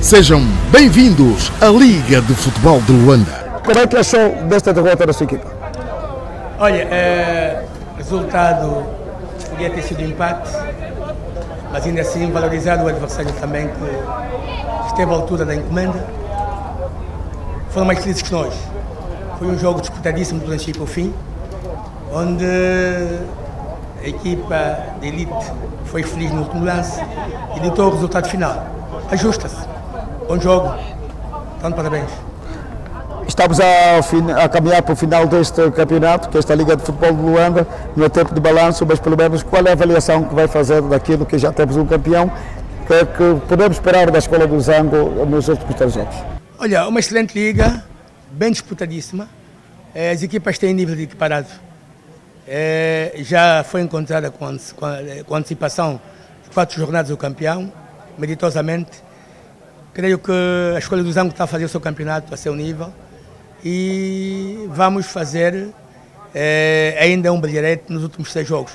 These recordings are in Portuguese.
Sejam bem-vindos à Liga de Futebol de Luanda. Como é que achou desta derrota da sua equipa? Olha, é, resultado podia ter sido empate, mas ainda assim valorizar o adversário também que esteve à altura da encomenda. Foram mais felizes que nós. Foi um jogo disputadíssimo do princípio ao fim, onde a equipa de elite foi feliz no último lance e ditou o resultado final. Ajusta-se. Bom jogo. Então, parabéns. Estamos a, a caminhar para o final deste campeonato, que é esta Liga de Futebol de Luanda, no tempo de balanço, mas pelo menos qual é a avaliação que vai fazer daquilo que já temos um campeão, que, é que podemos esperar da Escola do Zango nos últimos três jogos? Olha, uma excelente liga, bem disputadíssima. Eh, As equipas têm nível de equiparado. Eh, já foi encontrada com, ante- com antecipação de quatro jornadas o campeão, meritosamente. Creio que a Escola do Zango está a fazer o seu campeonato a seu nível e vamos fazer eh, ainda um brilharete nos últimos seis jogos.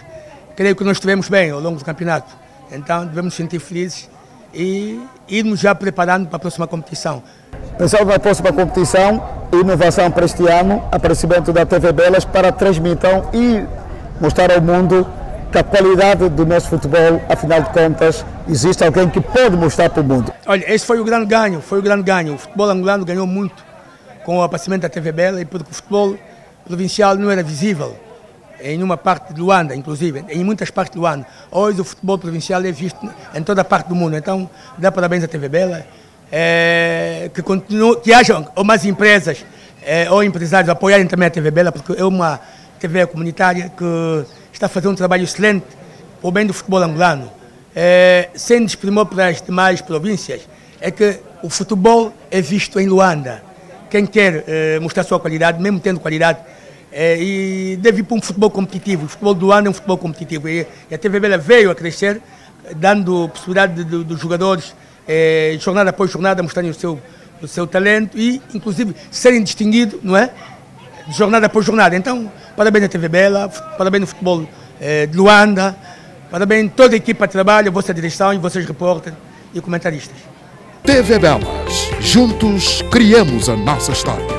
Creio que nós estivemos bem ao longo do campeonato, então devemos nos sentir felizes e irmos já preparando para a próxima competição. Pensando na próxima competição, inovação para este ano, aparecimento da TV Belas para transmitir e mostrar ao mundo que a qualidade do nosso futebol, afinal de contas, existe alguém que pode mostrar para o mundo. Olha, esse foi o grande ganho, foi o grande ganho. O futebol angolano ganhou muito com o aparecimento da TV Bela e porque o futebol provincial não era visível em uma parte de Luanda, inclusive, em muitas partes de Luanda. Hoje o futebol provincial é visto em toda a parte do mundo. Então, dá parabéns à TV Bela, eh, que, continue, que hajam ou mais empresas eh, ou empresários apoiarem também a TV Bela, porque é uma TV comunitária que está fazer um trabalho excelente o bem do futebol angolano. Eh, sem desprimor para as demais províncias, é que o futebol é visto em Luanda. Quem quer eh, mostrar sua qualidade, mesmo tendo qualidade, eh, e deve ir para um futebol competitivo. O futebol do Luanda é um futebol competitivo. E, e a TV Bela veio a crescer, dando possibilidade de- de- dos jogadores, eh, jornada após jornada, mostrarem o seu, o seu talento e, inclusive, serem distinguidos, não é? Jornada após jornada. Então, parabéns à TV Bela, parabéns ao futebol eh, de Luanda, parabéns a toda a equipa de trabalho, a vossa direção e vocês repórteres e comentaristas. TV Belas. Juntos criamos a nossa história.